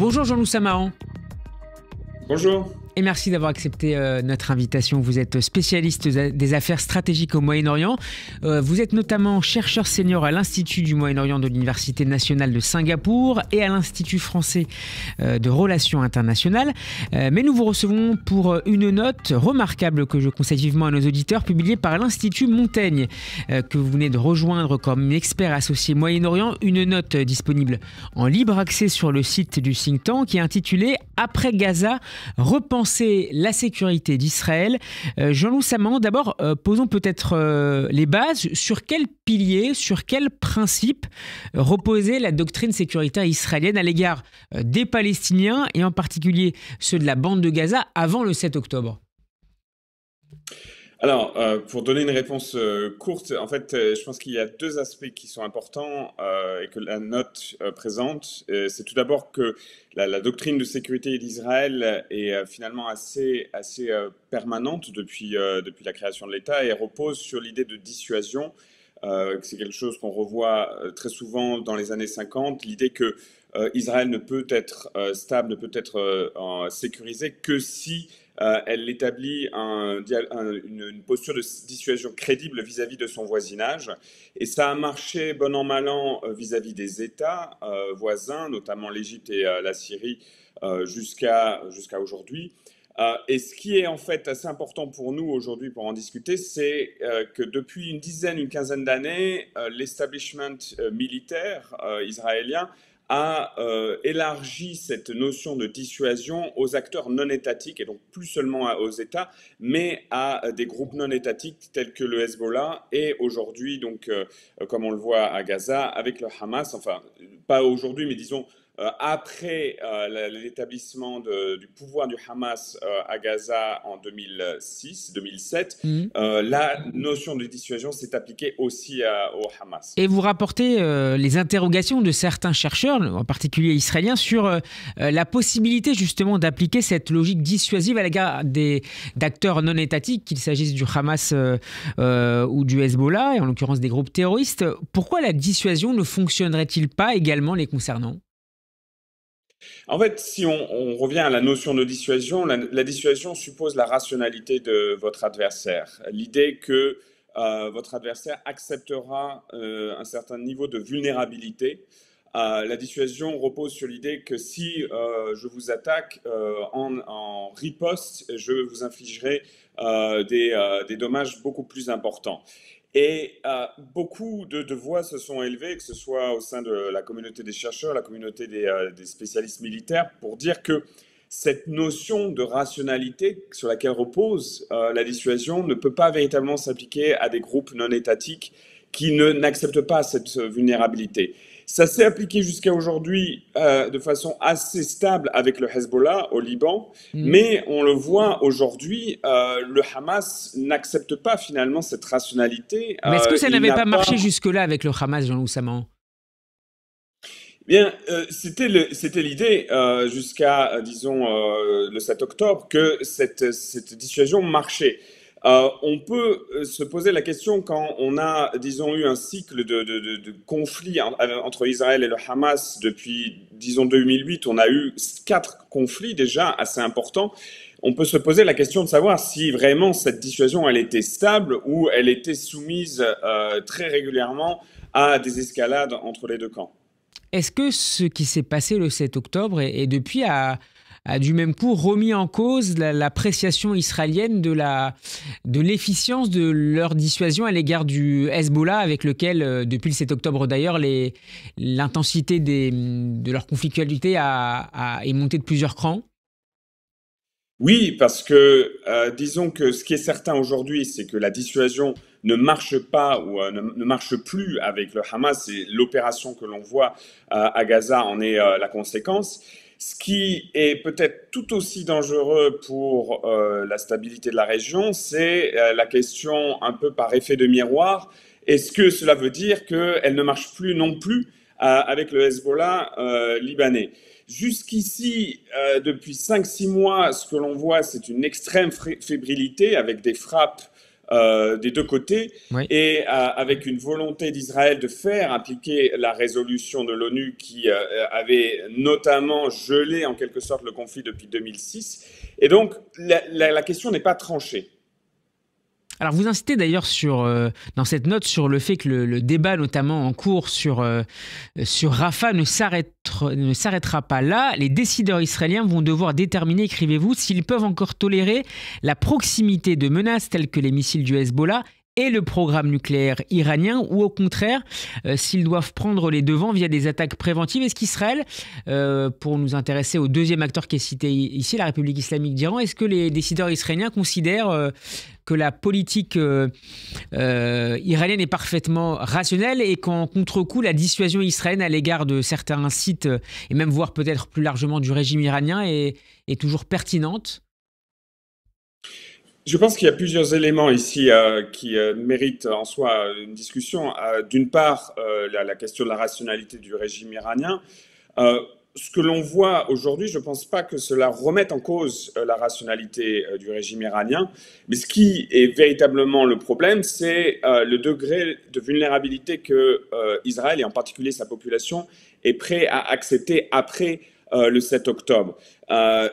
Bonjour Jean-Loup Samaran. Bonjour. Et merci d'avoir accepté euh, notre invitation. Vous êtes spécialiste des affaires stratégiques au Moyen-Orient. Euh, vous êtes notamment chercheur senior à l'Institut du Moyen-Orient de l'Université nationale de Singapour et à l'Institut français euh, de relations internationales. mais nous vous recevons pour une note remarquable que je conseille vivement à nos auditeurs, publiée par l'Institut Montaigne, que vous venez de rejoindre comme expert associé Moyen-Orient. Une note disponible en libre accès sur le site du think tank qui est intitulée Après Gaza, la sécurité d'Israël. Euh, Jean-Loup Saman, d'abord, euh, posons peut-être euh, les bases. Sur quel pilier, sur quel principe reposait la doctrine sécuritaire israélienne à l'égard des Palestiniens et en particulier ceux de la bande de Gaza avant le 7 octobre? Alors, euh, pour donner une réponse euh, courte, en fait, euh, je pense qu'il y a deux aspects qui sont importants et que la note présente. c'est tout d'abord que la, doctrine de sécurité d'Israël est finalement assez, assez permanente depuis, depuis la création de l'État et repose sur l'idée de dissuasion. c'est quelque chose qu'on revoit très souvent dans les années 50, l'idée que Israël ne peut être stable, ne peut être sécurisé que si euh, elle établit une, posture de dissuasion crédible vis-à-vis de son voisinage. Et ça a marché bon an, mal an euh, vis-à-vis des États euh, voisins, notamment l'Égypte et la Syrie, jusqu'à jusqu'à aujourd'hui. et ce qui est en fait assez important pour nous aujourd'hui pour en discuter, c'est que depuis une dizaine, une quinzaine d'années, l'establishment militaire israélien a euh, élargi cette notion de dissuasion aux acteurs non étatiques, et donc plus seulement aux États, mais à des groupes non étatiques tels que le Hezbollah, et aujourd'hui, donc, euh, comme on le voit à Gaza, avec le Hamas, enfin, pas aujourd'hui, mais disons euh, après euh, l'établissement du pouvoir du Hamas euh, à Gaza en 2006-2007, mhm. la notion de dissuasion s'est appliquée aussi au Hamas. Et vous rapportez les interrogations de certains chercheurs, en particulier israéliens, sur la possibilité justement d'appliquer cette logique dissuasive à l'égard d'acteurs non étatiques, qu'il s'agisse du Hamas ou du Hezbollah, et en l'occurrence des groupes terroristes. Pourquoi la dissuasion ne fonctionnerait-il pas également les concernant? En fait, si on, revient à la notion de dissuasion, la, dissuasion suppose la rationalité de votre adversaire. L'idée que euh, votre adversaire acceptera euh, un certain niveau de vulnérabilité. Euh, la dissuasion repose sur l'idée que si je vous attaque en, riposte, je vous infligerai des, dommages beaucoup plus importants. Et euh, beaucoup de, voix se sont élevées, que ce soit au sein de la communauté des chercheurs, la communauté des, euh, spécialistes militaires, pour dire que cette notion de rationalité sur laquelle repose euh, la dissuasion ne peut pas véritablement s'appliquer à des groupes non étatiques qui n'acceptent pas cette vulnérabilité. Ça s'est appliqué jusqu'à aujourd'hui euh, de façon assez stable avec le Hezbollah au Liban, mm. mais on le voit aujourd'hui, euh, le Hamas n'accepte pas finalement cette rationalité. Mais est-ce que ça euh, n'avait pas, marché jusque-là avec le Hamas, Jean-Loup Bien, c'était l'idée jusqu'à, disons, le 7 octobre que cette, cette dissuasion marchait. Euh, on peut euh, se poser la question quand on a, disons, eu un cycle de, conflits entre Israël et le Hamas depuis, disons, 2008. On a eu quatre conflits déjà assez importants. On peut se poser la question de savoir si vraiment cette dissuasion, elle était stable ou elle était soumise euh, très régulièrement à des escalades entre les deux camps. Est-ce que ce qui s'est passé le 7 octobre est, depuis à a du même coup remis en cause l'appréciation israélienne de la de l'efficience de leur dissuasion à l'égard du Hezbollah, avec lequel, euh, depuis le 7 octobre d'ailleurs, l'intensité de leur conflictualité a, est montée de plusieurs crans oui, parce que euh, disons que ce qui est certain aujourd'hui, c'est que la dissuasion ne marche pas ou euh, ne, marche plus avec le Hamas et l'opération que l'on voit à Gaza en est la conséquence. Ce qui est peut-être tout aussi dangereux pour euh, la stabilité de la région, c'est euh, la question un peu par effet de miroir. Est-ce que cela veut dire qu'elle ne marche plus non plus euh, avec le Hezbollah libanais? Jusqu'ici, depuis 5-6 mois, ce que l'on voit, c'est une extrême fébrilité avec des frappes des deux côtés et avec une volonté d'Israël de faire appliquer la résolution de l'ONU qui avait notamment gelé en quelque sorte le conflit depuis 2006. Et donc la question n'est pas tranchée. Alors vous incitez d'ailleurs euh, dans cette note sur le fait que le, débat notamment en cours sur euh, ne s'arrêtera pas là. Les décideurs israéliens vont devoir déterminer, écrivez-vous, s'ils peuvent encore tolérer la proximité de menaces telles que les missiles du Hezbollah et le programme nucléaire iranien ou au contraire euh, s'ils doivent prendre les devants via des attaques préventives Est-ce qu'Israël, pour nous intéresser au deuxième acteur qui est cité ici, la République islamique d'Iran, est-ce que les décideurs israéliens considèrent que la politique euh, euh, iranienne est parfaitement rationnelle et qu'en contre-coup, la dissuasion israélienne à l'égard de certains sites, euh, et même voire peut-être plus largement du régime iranien, est, toujours pertinente? Je pense qu'il y a plusieurs éléments ici qui méritent en soi une discussion. D'une part, la, la, question de la rationalité du régime iranien ce que l'on voit aujourd'hui, je ne pense pas que cela remette en cause euh, la rationalité euh, du régime iranien, mais ce qui est véritablement le problème, c'est euh, le degré de vulnérabilité que Israël, et en particulier sa population, est prêt à accepter après le 7 octobre.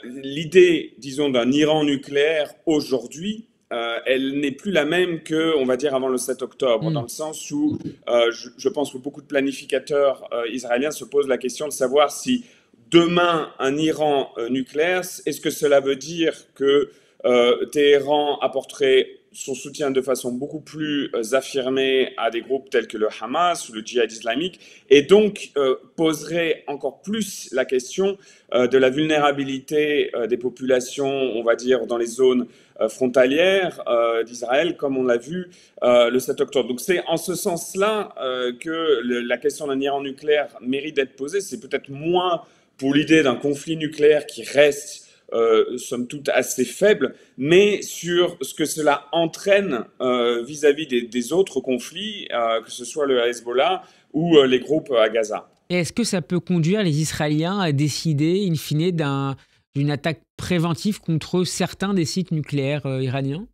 L'idée, disons, d'un Iran nucléaire aujourd'hui, elle n'est plus la même que, on va dire, avant le 7 octobre, mm. dans le sens où je, je, pense que beaucoup de planificateurs israéliens se posent la question de savoir si demain un Iran euh, nucléaire, est-ce que cela veut dire que euh, Téhéran apporterait son soutien de façon beaucoup plus euh, affirmée à des groupes tels que le Hamas ou le djihad islamique, et donc poserait encore plus la question de la vulnérabilité des populations, on va dire, dans les zones frontalières d'Israël, comme on l'a vu le 7 octobre. Donc c'est en ce sens-là que la question d'un Iran nucléaire mérite d'être posée. C'est peut-être moins pour l'idée d'un conflit nucléaire qui reste, euh, somme toute, assez faible, mais sur ce que cela entraîne euh, vis-à-vis des, autres conflits, euh, que ce soit le Hezbollah ou les groupes à Gaza. Est-ce que ça peut conduire les Israéliens à décider, in fine, d'une attaque préventive contre certains des sites nucléaires iraniens?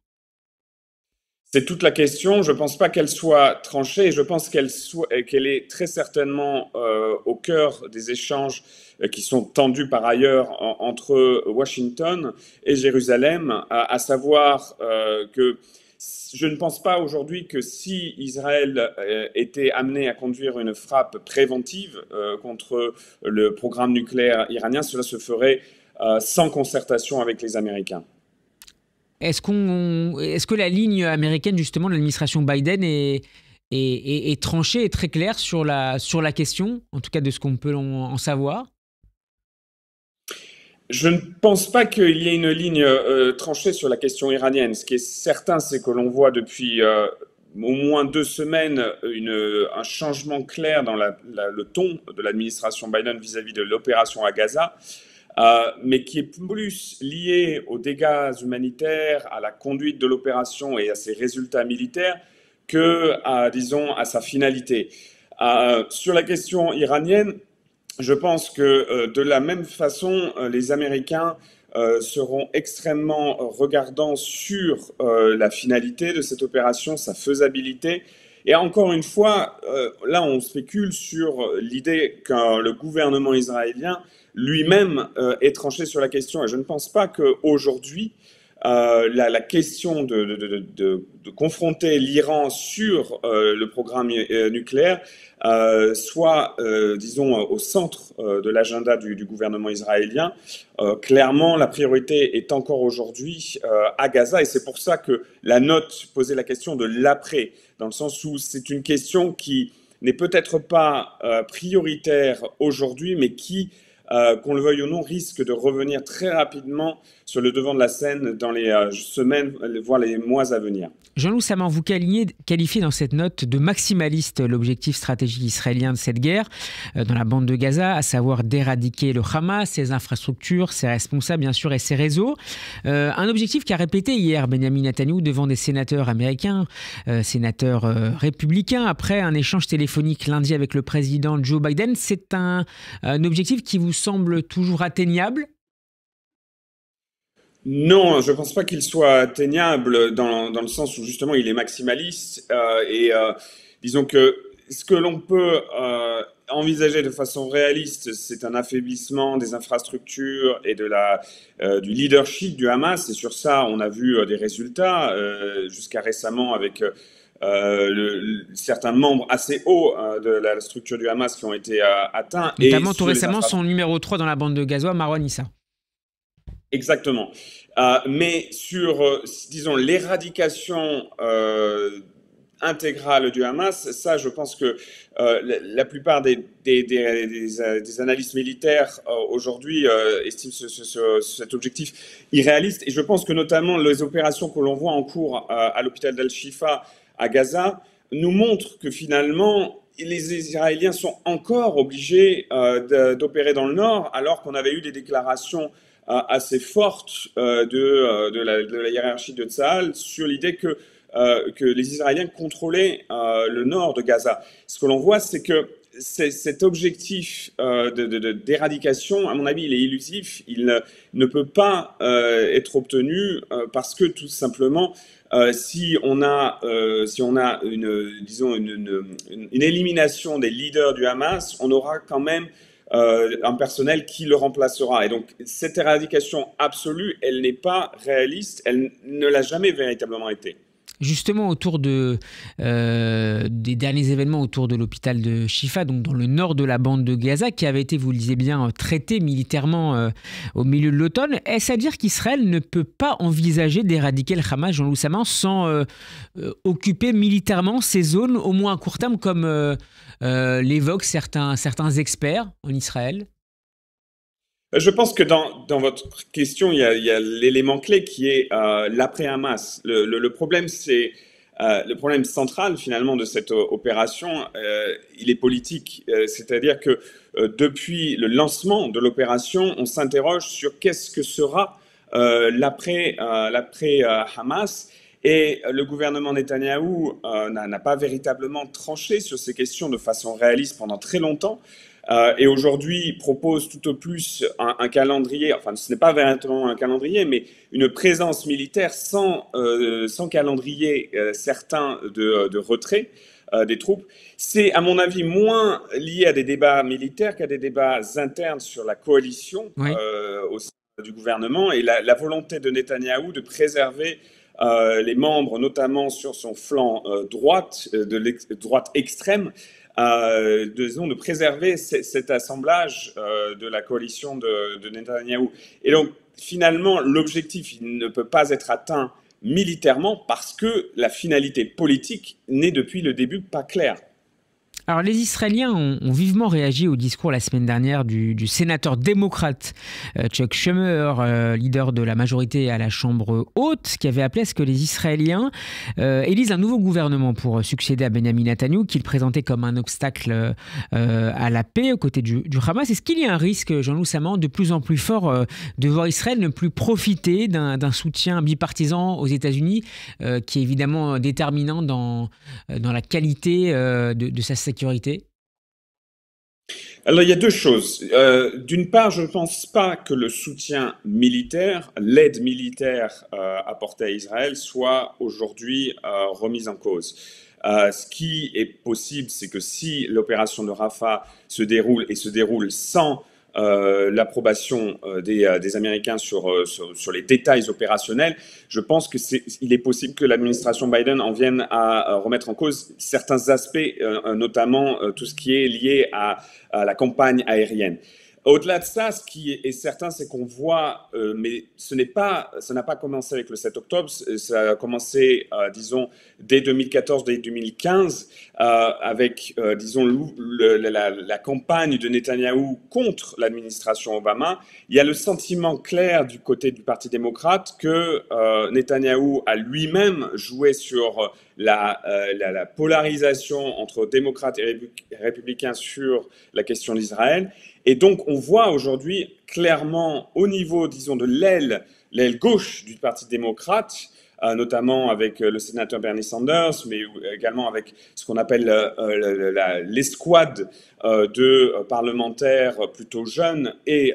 C'est toute la question. Je ne pense pas qu'elle soit tranchée. Je pense qu'elle qu'elle est très certainement euh, au cœur des échanges euh, qui sont tendus par ailleurs entre Washington et Jérusalem, à, savoir euh, que je ne pense pas aujourd'hui que si Israël était amené à conduire une frappe préventive contre le programme nucléaire iranien, cela se ferait sans concertation avec les Américains. Est-ce, est-ce que la ligne américaine, justement, de l'administration Biden est, est, est, tranchée et très claire sur la, sur la question, en tout cas de ce qu'on peut en, savoir? Je ne pense pas qu'il y ait une ligne euh, tranchée sur la question iranienne. Ce qui est certain, c'est que l'on voit depuis euh, au moins deux semaines un changement clair dans le ton de l'administration Biden vis-à-vis de l'opération à Gaza. Euh, mais qui est plus lié aux dégâts humanitaires, à la conduite de l'opération et à ses résultats militaires que, à, disons, à sa finalité. Euh, sur la question iranienne, je pense que euh, de la même façon, les Américains seront extrêmement regardants sur la finalité de cette opération, sa faisabilité. Et encore une fois, là, on spécule sur l'idée que le gouvernement israélien lui-même euh, est tranché sur la question. Et je ne pense pas qu'aujourd'hui, euh, la, question de, confronter l'Iran sur euh, le programme nucléaire soit, disons, au centre de l'agenda du, du, gouvernement israélien. clairement, la priorité est encore aujourd'hui à Gaza et c'est pour ça que la note posait la question de l'après, dans le sens où c'est une question qui n'est peut-être pas prioritaire aujourd'hui, mais qui euh, qu'on le veuille ou non, risque de revenir très rapidement sur le devant de la scène dans les euh, semaines, voire les mois à venir. Jean-Loup Saman, vous qualifiez dans cette note de maximaliste l'objectif stratégique israélien de cette guerre euh, dans la bande de Gaza, à savoir d'éradiquer le Hamas, ses infrastructures, ses responsables bien sûr et ses réseaux. un objectif qu'a répété hier Benjamin Netanyahu devant des sénateurs américains, sénateurs républicains, après un échange téléphonique lundi avec le président Joe Biden. C'est un objectif qui vous semble toujours atteignable? Non, je ne pense pas qu'il soit atteignable dans, dans, le sens où justement il est maximaliste euh, et euh, disons que ce que l'on peut euh, envisager de façon réaliste, c'est un affaiblissement des infrastructures et de la, du leadership du Hamas. Et sur ça, on a vu des résultats jusqu'à récemment avec le, certains membres assez hauts de la structure du Hamas qui ont été atteints. Notamment tout récemment son numéro 3 dans la bande de Gaza, Marwan Issa. Exactement. Euh, mais sur, euh, disons, l'éradication euh, intégrale du Hamas, ça, je pense que la, plupart des, des, des, des, analystes militaires aujourd'hui estiment ce, cet objectif irréaliste. Et je pense que notamment les opérations que l'on voit en cours à l'hôpital d'Al-Shifa à Gaza nous montrent que finalement, les Israéliens sont encore obligés d'opérer dans le nord, alors qu'on avait eu des déclarations assez forte euh, de, euh, la, hiérarchie de Tzahal sur l'idée que, euh, les Israéliens contrôlaient le nord de Gaza. Ce que l'on voit, c'est que cet objectif d'éradication, à mon avis, il est illusif. Il ne peut pas être obtenu parce que tout simplement, si on a, si on a une, disons une, une, une, élimination des leaders du Hamas, on aura quand même euh, un personnel qui le remplacera. Et donc cette éradication absolue, elle n'est pas réaliste, elle ne l'a jamais véritablement été justement autour euh, des derniers événements autour de l'hôpital de Shifa, donc dans le nord de la bande de Gaza, qui avait été, vous le disiez bien, traité militairement euh, au milieu de l'automne. Est-ce à dire qu'Israël ne peut pas envisager d'éradiquer le Hamas, Jean-Louis sans euh, occuper militairement ces zones, au moins à court terme, comme l'évoquent certains, certains experts en Israël? Je pense que dans, votre question, il y a, l'élément clé qui est euh, l'après-Hamas. Le, le, problème, c'est euh, le problème central finalement de cette opération. Euh, il est politique, c'est-à-dire que depuis le lancement de l'opération, on s'interroge sur qu'est-ce que sera l'après l'après Hamas. Et le gouvernement Netanyahou n'a pas véritablement tranché sur ces questions de façon réaliste pendant très longtemps. Euh, et aujourd'hui propose tout au plus un, calendrier, enfin ce n'est pas véritablement un calendrier, mais une présence militaire sans, euh, sans calendrier euh, certain de, de retrait des troupes. C'est à mon avis moins lié à des débats militaires qu'à des débats internes sur la coalition au sein du gouvernement et la, la volonté de Netanyahou de préserver les membres, notamment sur son flanc droite, de droite extrême, euh, de, de préserver cet assemblage euh, de la coalition de, de Netanyahou. Et donc, finalement, l'objectif ne peut pas être atteint militairement parce que la finalité politique n'est depuis le début pas claire. Alors les Israéliens ont, vivement réagi au discours la semaine dernière du, sénateur démocrate euh, Chuck Schumer, euh, leader de la majorité à la Chambre haute, qui avait appelé à ce que les Israéliens euh, élisent un nouveau gouvernement pour succéder à Benjamin Netanyahu, qu'il présentait comme un obstacle à la paix aux côtés du, Hamas. Est-ce qu'il y a un risque, Jean-Loup Saman, de plus en plus fort de voir Israël ne plus profiter d'un soutien bipartisan aux États-Unis, qui est évidemment déterminant dans, dans la qualité de, de sa sécurité alors il y a deux choses. Euh, d'une part, je ne pense pas que le soutien militaire, l'aide militaire euh, apportée à Israël soit aujourd'hui euh, remise en cause. ce qui est possible, c'est que si l'opération de Rafah se déroule et se déroule sans euh, l'approbation euh, des, euh, des, Américains sur, sur, sur, les détails opérationnels, je pense que c'est, il est possible que l'administration Biden en vienne à remettre en cause certains aspects, notamment tout ce qui est lié à, à la campagne aérienne. Au-delà de ça, ce qui est certain, c'est qu'on voit, euh, mais ce n'est pas, ça n'a pas commencé avec le 7 octobre, ça a commencé, euh, disons, dès 2014, dès 2015, euh, avec, disons, la, la, campagne de Netanyahou contre l'administration Obama. Il y a le sentiment clair du côté du Parti démocrate que Netanyahou a lui-même joué sur la, la, polarisation entre démocrates et républicains sur la question d'Israël. Et donc, on voit aujourd'hui clairement au niveau, disons, de l'aile, l'aile gauche du Parti démocrate, notamment avec le sénateur Bernie Sanders, mais également avec ce qu'on appelle l'escouade de parlementaires plutôt jeunes et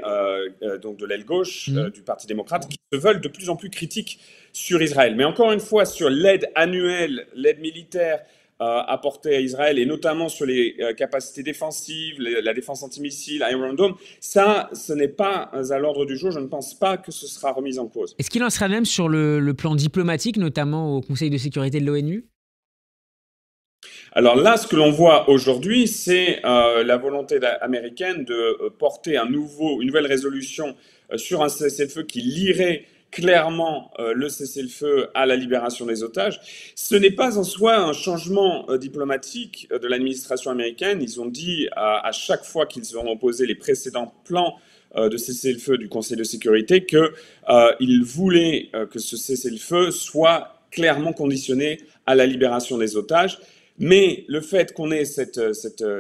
donc de l'aile gauche mmh. du Parti démocrate qui se veulent de plus en plus critiques sur Israël. Mais encore une fois, sur l'aide annuelle, l'aide militaire, euh, apportée à Israël, et notamment sur les euh, capacités défensives, la défense antimissile, Iron Dome, ça, ce n'est pas à l'ordre du jour. Je ne pense pas que ce sera remis en cause. Est-ce qu'il en sera même sur le, plan diplomatique, notamment au Conseil de sécurité de l'ONU? Alors là, ce que l'on voit aujourd'hui, c'est euh, la volonté américaine de porter un nouveau, une nouvelle résolution sur un cessez-le-feu qui lirait clairement euh, le cessez-le-feu à la libération des otages. Ce n'est pas en soi un changement euh, diplomatique euh, de l'administration américaine. Ils ont dit à, chaque fois qu'ils ont opposé les précédents plans de cessez-le-feu du Conseil de sécurité qu'ils voulaient que ce cessez-le-feu soit clairement conditionné à la libération des otages. Mais le fait qu'on ait cette,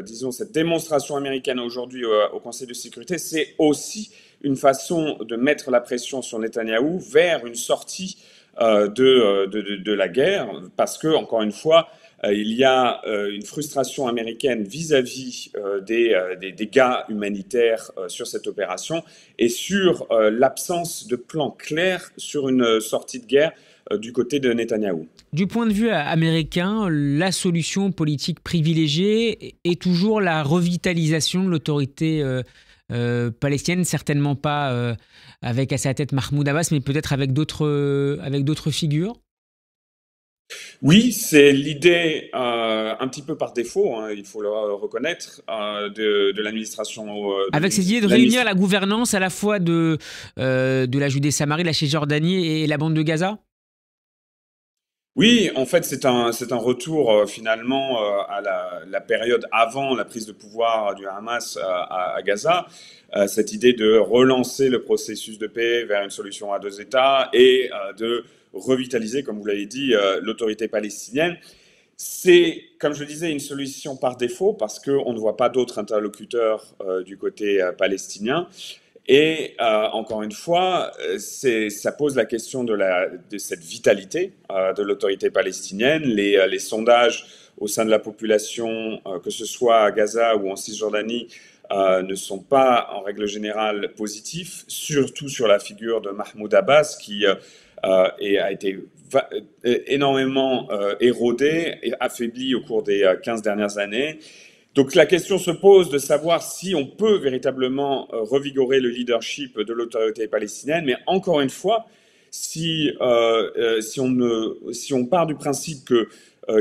disons, cette démonstration américaine aujourd'hui au Conseil de sécurité, c'est aussi une façon de mettre la pression sur Netanyahou vers une sortie euh, euh, de, la guerre, parce que, encore une fois, euh, il y a une frustration américaine vis-à-vis des, des, dégâts humanitaires sur cette opération et sur l'absence de plan clair sur une sortie de guerre du côté de Netanyahou. Du point de vue américain, la solution politique privilégiée est toujours la revitalisation de l'autorité euh, palestinienne, certainement pas euh, avec à sa tête Mahmoud Abbas, mais peut-être avec d'autres euh, avec d'autres figures. Oui, c'est l'idée un petit peu par défaut, hein, il faut le reconnaître, de, l'administration. Avec cette idée de réunir la gouvernance à la fois de, de la Judée-Samarie, la Cisjordanie et la bande de Gaza? Oui, en fait, c'est un, c'est un retour euh, finalement euh, à la, période avant la prise de pouvoir du Hamas euh, à, Gaza. cette idée de relancer le processus de paix vers une solution à deux États et de revitaliser, comme vous l'avez dit, l'autorité palestinienne. C'est, comme je le disais, une solution par défaut parce qu'on ne voit pas d'autres interlocuteurs du côté palestinien. Et euh, encore une fois, euh, ça pose la question de, la, de cette vitalité euh, de l'autorité palestinienne. Les, les, sondages au sein de la population, que ce soit à Gaza ou en Cisjordanie, ne sont pas en règle générale positifs, surtout sur la figure de Mahmoud Abbas qui a été énormément érodé et affaibli au cours des 15 dernières années donc la question se pose de savoir si on peut véritablement euh, revigorer le leadership de l'autorité palestinienne, mais encore une fois, si, euh, euh, on part du principe que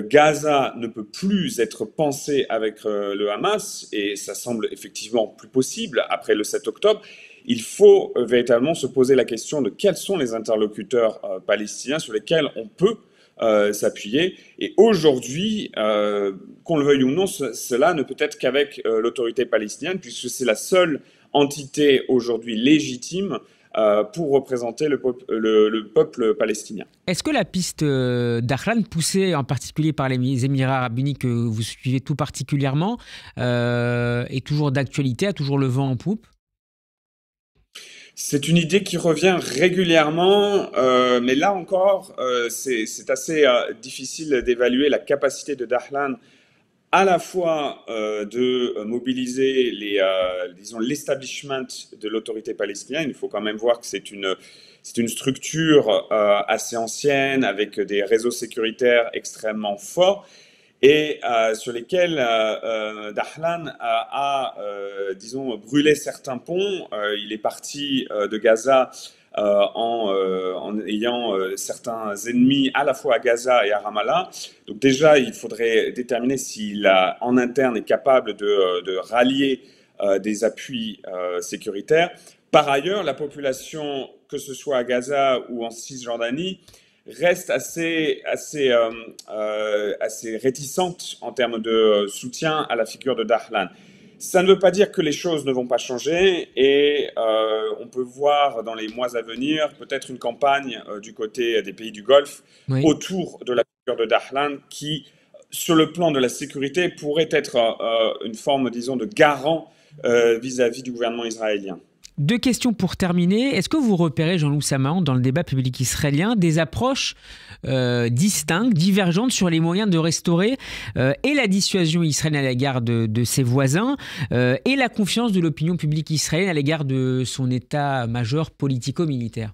Gaza ne peut plus être pensé avec le Hamas, et ça semble effectivement plus possible après le 7 octobre, il faut véritablement se poser la question de quels sont les interlocuteurs palestiniens sur lesquels on peut euh, s'appuyer. Et aujourd'hui, euh, qu'on le veuille ou non, cela ne peut être qu'avec euh, l'autorité palestinienne, puisque c'est la seule entité aujourd'hui légitime pour représenter le, peuple palestinien. Est-ce que la piste d'Arlan, poussée en particulier par les Émirats arabes unis que vous suivez tout particulièrement, est toujours d'actualité, a toujours le vent en poupe? C'est une idée qui revient régulièrement, euh, mais là encore, euh, c'est assez euh, difficile d'évaluer la capacité de Dahlan à la fois de mobiliser les, disons, l'establishment de l'autorité palestinienne. Il faut quand même voir que c'est une, c'est une structure assez ancienne avec des réseaux sécuritaires extrêmement forts et euh, sur lesquels euh, euh, Dahlan a, disons, brûlé certains ponts. il est parti de Gaza en, ayant certains ennemis à la fois à Gaza et à Ramallah. Donc déjà, il faudrait déterminer s'il en interne est capable de rallier des appuis sécuritaires. Par ailleurs, la population, que ce soit à Gaza ou en Cisjordanie, reste assez, assez, euh, euh, assez réticente en termes de soutien à la figure de Dahlan. Ça ne veut pas dire que les choses ne vont pas changer et euh, on peut voir dans les mois à venir peut-être une campagne du côté des pays du Golfe autour de la figure de Dahlan qui, sur le plan de la sécurité, pourrait être une forme, disons, de garant vis à -vis du gouvernement israélien. Deux questions pour terminer. Est-ce que vous repérez, Jean-Loup Samaon, dans le débat public israélien, des approches euh, distinctes, divergentes sur les moyens de restaurer euh, et la dissuasion israélienne à l'égard de, ses voisins euh, et la confiance de l'opinion publique israélienne à l'égard de son état-major politico-militaire?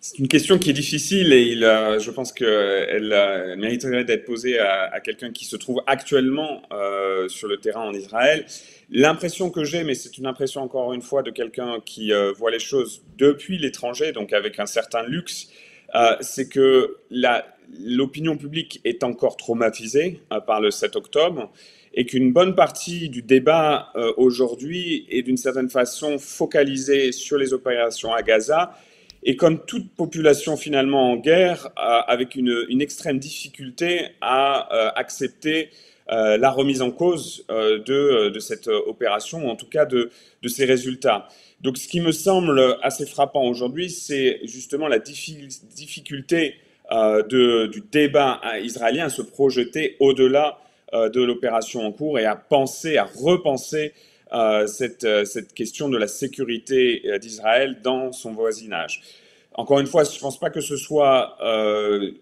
C'est une question qui est difficile et je pense qu'elle mériterait d'être posée à, quelqu'un qui se trouve actuellement sur le terrain en Israël. L'impression que j'ai, mais c'est une impression encore une fois de quelqu'un qui euh, voit les choses depuis l'étranger, donc avec un certain luxe, euh, c'est que l'opinion publique est encore traumatisée par le 7 octobre et qu'une bonne partie du débat aujourd'hui est d'une certaine façon focalisée sur les opérations à Gaza. Et comme toute population finalement en guerre, avec une, extrême difficulté à euh, accepter euh, la remise en cause euh, de, cette opération, ou en tout cas de, de ses résultats. Donc ce qui me semble assez frappant aujourd'hui, c'est justement la difficulté du débat israélien à se projeter au-delà de l'opération en cours et à penser, à repenser euh, cette, euh, cette, question de la sécurité euh, d'Israël dans son voisinage. Encore une fois, je ne pense pas que ce soit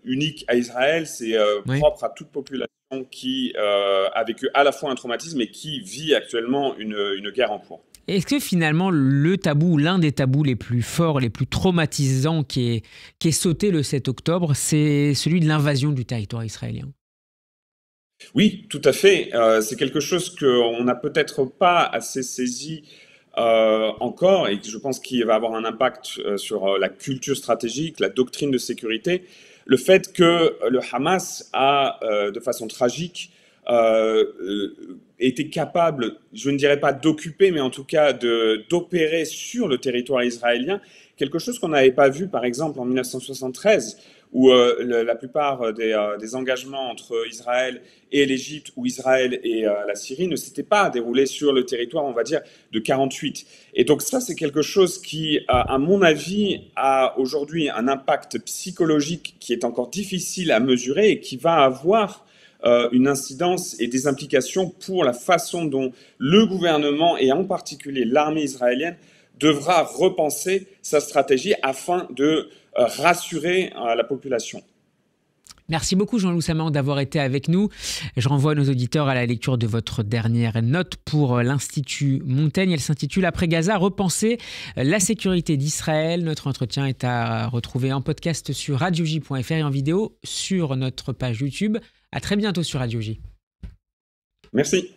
unique à Israël, c'est propre à toute population qui a vécu à la fois un traumatisme et qui vit actuellement une, une guerre en cours. Est-ce que finalement le tabou, l'un des tabous les plus forts, les plus traumatisants qui est, qui est sauté le 7 octobre, c'est celui de l'invasion du territoire israélien? Oui, tout à fait. Euh, c'est quelque chose qu'on n'a peut-être pas assez saisi euh, encore et je pense qu'il va avoir un impact euh, sur la culture stratégique, la doctrine de sécurité. Le fait que le Hamas a, de façon tragique, été capable, je ne dirais pas d'occuper, mais en tout cas d'opérer sur le territoire israélien, quelque chose qu'on n'avait pas vu par exemple en 1973 où euh, la plupart euh, des, engagements entre Israël et l'Égypte ou Israël et euh, la Syrie ne s'étaient pas déroulés sur le territoire, on va dire, de 48. Et donc ça, c'est quelque chose qui, à mon avis, a aujourd'hui un impact psychologique qui est encore difficile à mesurer et qui va avoir une incidence et des implications pour la façon dont le gouvernement et en particulier l'armée israélienne devra repenser sa stratégie afin de euh, rassurer euh, la population. Merci beaucoup Jean-Loup Saman d'avoir été avec nous. Je renvoie nos auditeurs à la lecture de votre dernière note pour euh, l'Institut Montaigne. Elle s'intitule Après Gaza, repenser la sécurité d'Israël. Notre entretien est à retrouver en podcast sur radioj.fr et en vidéo sur notre page YouTube. À très bientôt sur Radio J. Merci.